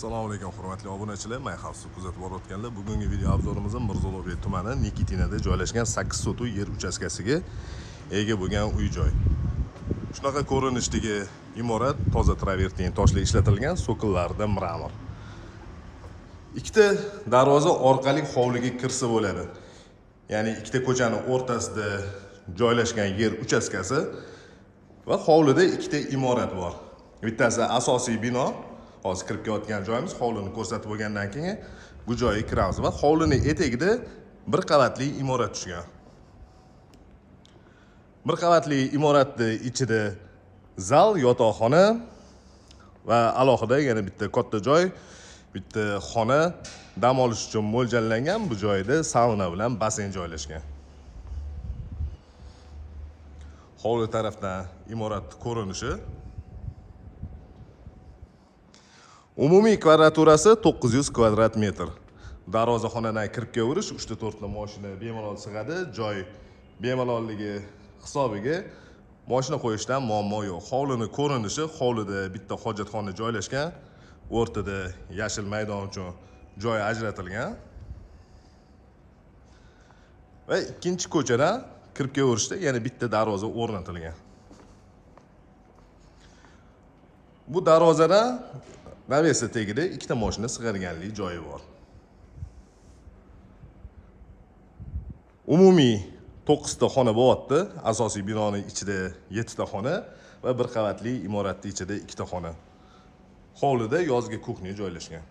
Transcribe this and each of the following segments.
assalomu alaykum hurmatli obunachilar. Mayhavsni kuzatib borayotganlar. Bugungi video obzorimizni mirzo tumani nikitinada joylashgan sakkiz sotuv yer uchastkasiga ega bo'lgan uy joy shunaqa ko'rinishdagi imorat toza travertin toshli ishlatilgan so'killarida mramor. Ikkita darvoza orqali hovliga kirsa bo'ladi. Ya'ni ikkita ko'chani o'rtasida joylashgan yer uchastkasi va hovlida ikkita imorat bor. Bittasi asosiy bino hozir kirib kelayotgan joyimiz hovlini ko'rsatib bo'lgandan keyin bu joyga kiramiz va hovlini etagida bir qavatli imorat tushgan. Bir qavatli imoratni ichida zal yotoqxona va alohida yana bitta katta joy bitta xona dam olish uchun mo'ljallangan. Bu joyda sauna bilan basseyn joylashgan. Hovli tarafdan imoratni ko'rinishi umumiy kvadraturasi 900 kvadrat metr. Darvozaxonadan kirib kelaverish uchta to'rtta moshina bemalol sig'adi. Joy bemalolligi hisobiga moshina qo'yishdan muammo yo'q. Hovlini ko'rinishi hovlida bitta hojatxona joylashgan o'rtada yashil maydon uchun joy ajratilgan. Va ikkinchi ko'chadan kirib kelaverishda yana bitta darvoza o'rnatilgan. Bu darvozadan navesa tagida ikkita moshina sig'arganlik joyi bor. Umumiy to'qqizta xona bo'lyapti. Asosiy binoni ichida yettita xona va bir qavatli imoratni ichida ikkita xona. Hovlida yozgi kuxня joylashgan.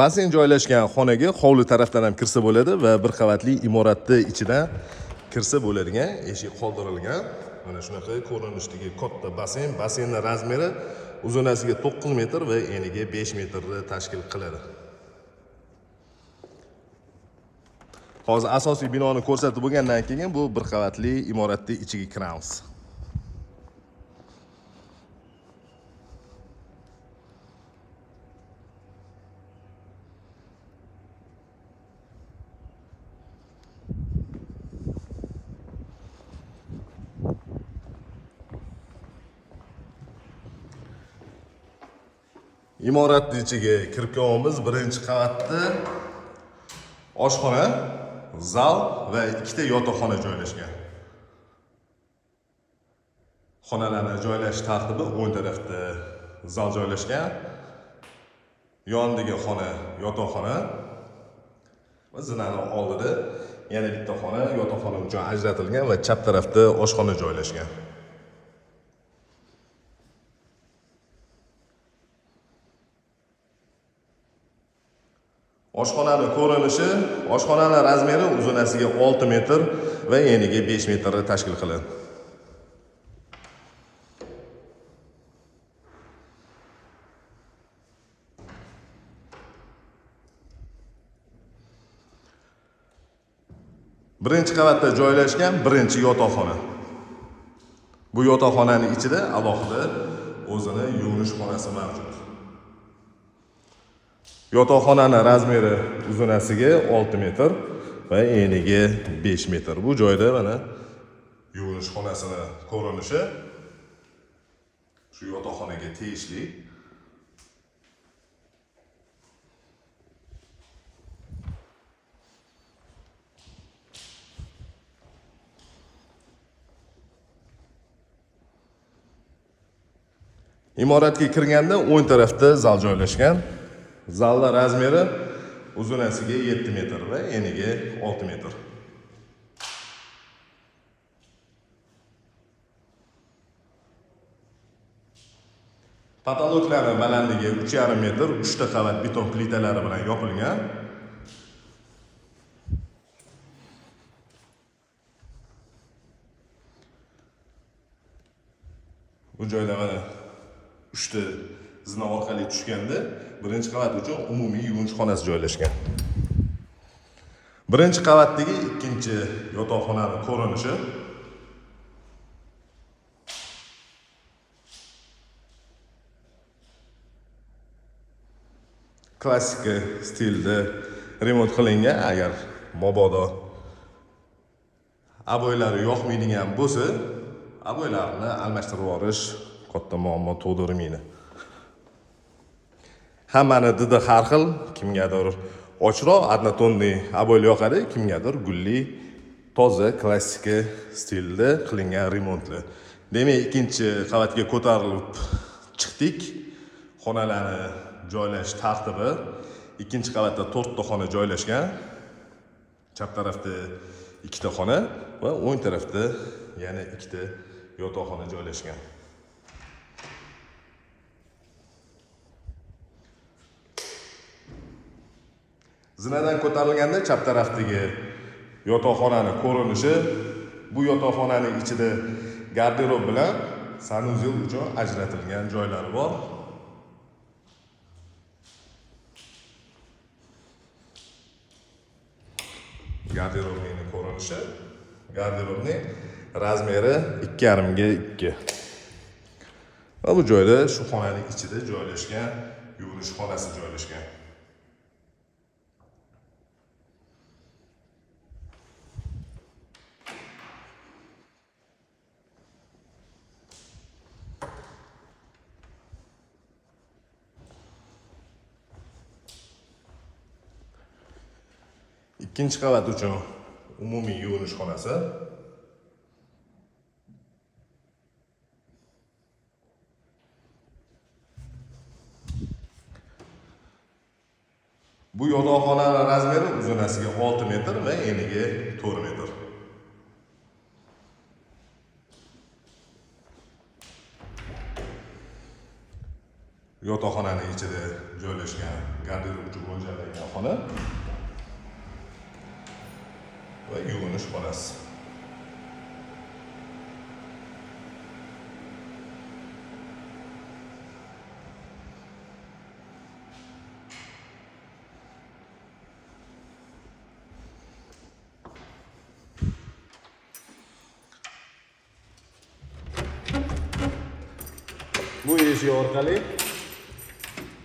Basen joylashgan xonaga hovli tarafdan ham kirsa bo'ladi va bir qavatli imoratni ichidan kirsa bo'ladigan eshik qoldirilgan. Mana shunaqa ko'rinishdagi katta basen. Basenni razmeri uzunasiga to'qqiz metr va eniga besh metrni tashkil qiladi. Hozir asosiy binoni ko'rsatib bo'lgandan keyin bu bir qavatli imoratni ichiga kiramiz. Imoratni ichiga kirib kelyapmiz birinchi qavatda. Oshxona zal va ikkita yotoqxona joylashgan. Xonalarni joylash tartibi o'ng tarafda zal joylashgan. Yonidagi xona yotoqxona. Va zinani oldida yana bitta xona yotoqxona uchun ajratilgan va chap tarafda oshxona joylashgan. Oshxonani ko'rinishi oshxonani razmeri uzunasiga 6 metr va eniga 5 metrni tashkil qiladi birinchi qavatda joylashgan birinchi yotoqxona. Bu yotoqxonani ichida alohida o'zini yuvinish xonasi mavjud. Yotoqxonani razmeri uzunasiga 6 metr va eniga 5 metr. Bu joyda mana yuvinish xonasini ko'rinishi shu yotoqxonaga tegishli. Imoratga kirganda o'ng tarafda zal joylashgan. Zalni razmeri uzunasiga 7 metr va eniga 6 metr. Patologlari balandligi 3,5 metr 3 ta qavat beton plitalari bilan yopilgan. Bu joyda mana ta zina orqali tushganda birinchi qavat uchun umumiy yuvinish xonasi joylashgan. Birinchi qavatdagi ikkinchi yotoqxonani ko'rinishi klassika stilda remont qilingan. Agar mabodo aboylari yoqmaydigan bo'lsa aboylarni almashtirib yuborish katta muammo tug'dirmaydi hammani didi har xil. Kimgadir ochroq однотонный aboy yoqadi kimgadir gulli toza klassika stilda qilingan remontli. Demak ikkinchi qavatga ko'tarilib chiqdik. Xonalarni joylash tartibi. Ikkinchi qavatda to'rtta xona joylashgan. Chap tarafda ikkita xona va o'ng tarafda yana ikkita yotoqxona joylashgan. Zinadan ko'tarilganda chap tarafdagi yotoqxonani ko'rinishi bu yotoqxonaning ichida garderob bilan sanuzel uchun ajratilgan joylari bor. Garderobning ko'rinishi garderobning razmeri ikki yarimga ikki. Va bu joyda shu xonaning ichida joylashgan yuvinish xonasi joylashgan. Ikkinchi qavat uchun umumiy yuvinish xonasi. Bu yotoqxonani razmeri uzunasiga 6 metr va eniga 4 metr. Yotoqxonaning ichida joylashgan garderob uchun mo'ljallangan xona. Va yuvinish xonasi bu eshik orqali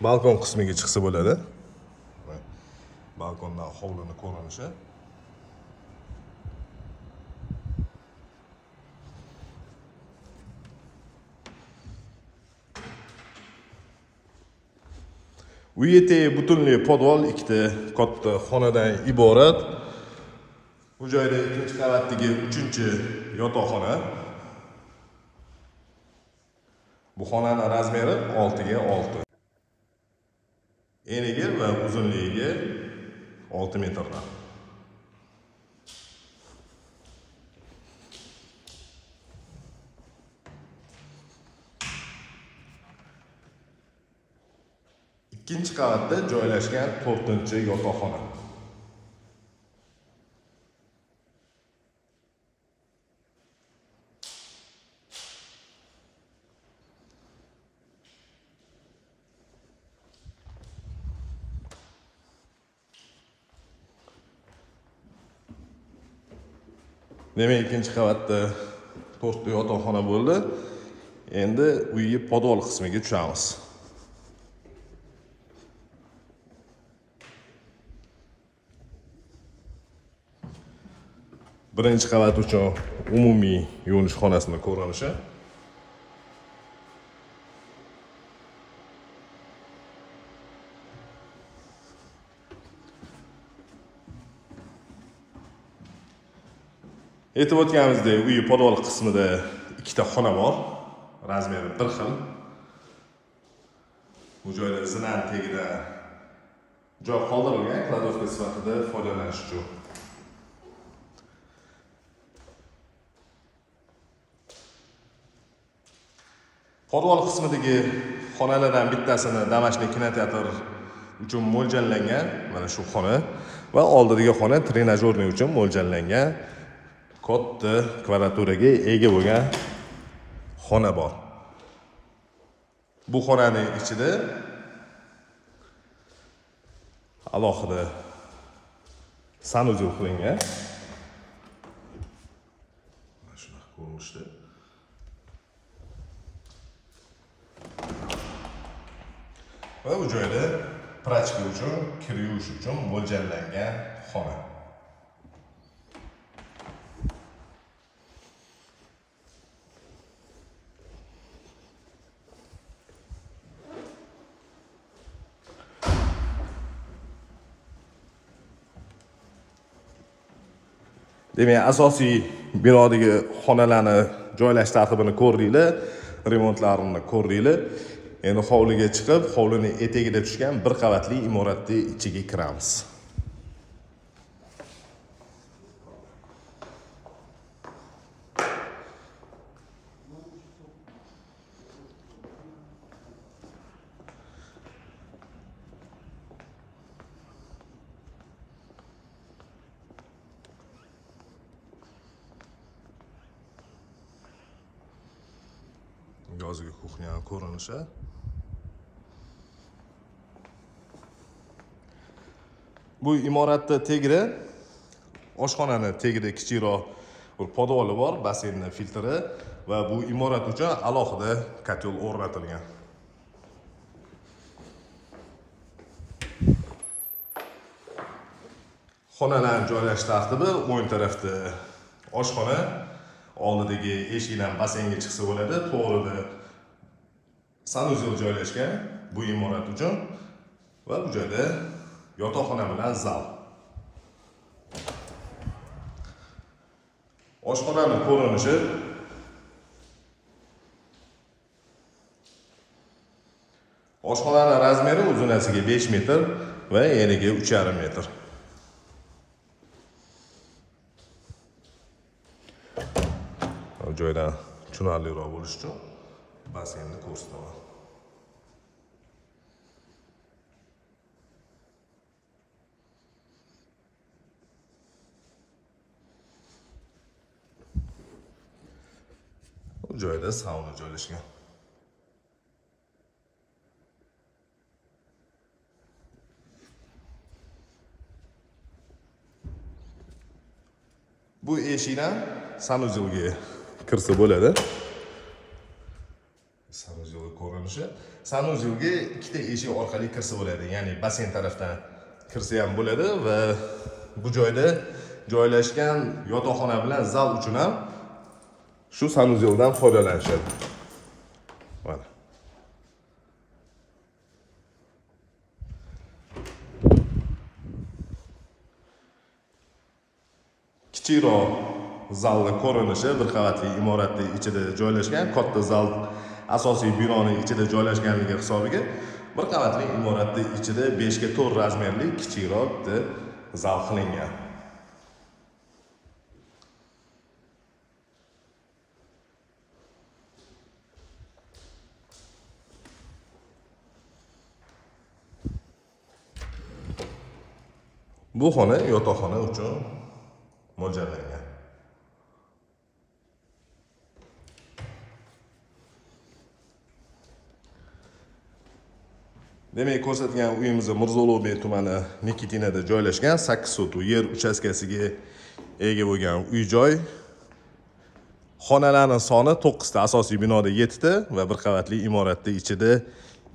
balkon qismiga chiqsa bo'ladi balkondan hovlini ko'rinishi uy butunlay podvol ikkita katta xonadan iborat. Bu joyda ikkinchi qavatdagi uchinchi yotoqxona. Bu xonani razmeri oltiga olti. Eniga va uzunligiga olti metrdan. Ikkinchi qavatda joylashgan to'rtinchi yotoqxona. Demak ikkinchi qavatda to'rtta yotoqxona bo'ldi. Endi uyni podvol qismiga tushamiz. Birinchi qavat uchun umumiy yuvinish xonasini ko'rinishi aytib o'tganimizdek uy podvol qismida ikkita xona bor. Razmeri bir xil. Bu joyda zinani tagida joy qoldirilgan. Kladovka sifatida foydalanish uchun podval qismidagi xonalardan bittasini damashlik kinoteatr uchun mo'ljallangan mana shu xona va oldidagi xona trenajyorniy uchun mo'ljallangan katta kvadraturaga ega bo'lgan xona bor. Bu xonaning ichida alohida sanuzel qilingan mana shunaqa ko'rinishda va bu joyda prachka uchun kir yuvish uchun mo'ljallangan xona. Demak asosiy binodagi xonalarni joylash tartibini ko'rdinglar remontlarini ko'rdinglar endi hovliga chiqib hovlini etagida tushgan bir qavatli imoratni ichiga kiramiz. Yozgi kuxnyani ko'rinishi. Bu imoratni tagida oshxonani tagida kichikroq bir podvoli bor basseynni filtri va bu imorat uchun alohida kotel o'rnatilgan. Xonalarni joylash tartibi o'ng tarafda oshxona oldidagi eshikdan basseynga chiqsa bo'ladi to'g'rida sanuzel joylashgan bu imorat uchun va bu joyda yotoqxona bilan zal. Oshxonani ko'rinishi. Oshxonani razmeri uzunasiga 5 metr va eniga 3,5 metr. Joydan tushunarliroq bo'lishi uchun basseynni ko'rsataman. Bu joyda sauna joylashgan bu eshikdan sanuzilga kirsa bo'ladi sanuzel ko'rinishi Sanuzilga ikkita eshik orqali kirsa bo'ladi ya'ni basseyn tarafdan kirsa ham bo'ladi va bu joyda joylashgan yotoqxona bilan zal uchun ham shu sanuzeldan foydalanishadi. Mana kichikroq zalni ko'rinishi bir qavatli imoratning ichida joylashgan katta zal asosiy binoni ichida joylashganligi hisobiga bir qavatli imoratni ichida 5 ga 4 razmerli kichikroq zal qilingan. Bu xona yotoqxona uchun mo'ljallangan. Demak ko'rsatgan uyimiz mirzo ulug'bek tumani nikitinada joylashgan sakkiz sotuv yer uchastkasiga ega bo'lgan uy joy xonalarni soni to'qqizta asosiy binoda yettita va bir qavatli imoratni ichida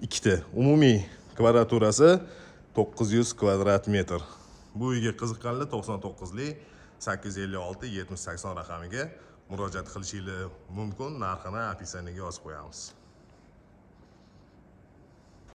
ikkita. Umumiy kvadraturasi to'qqiz yuz kvadrat metr. Bu uyga qiziqqanlar to'qson to'qqizlik sakkiz yuz ellik olti yetmish sakson raqamiga murojaat qilishingiz mumkin. Narxini описаниеga yozib qo'yamiz.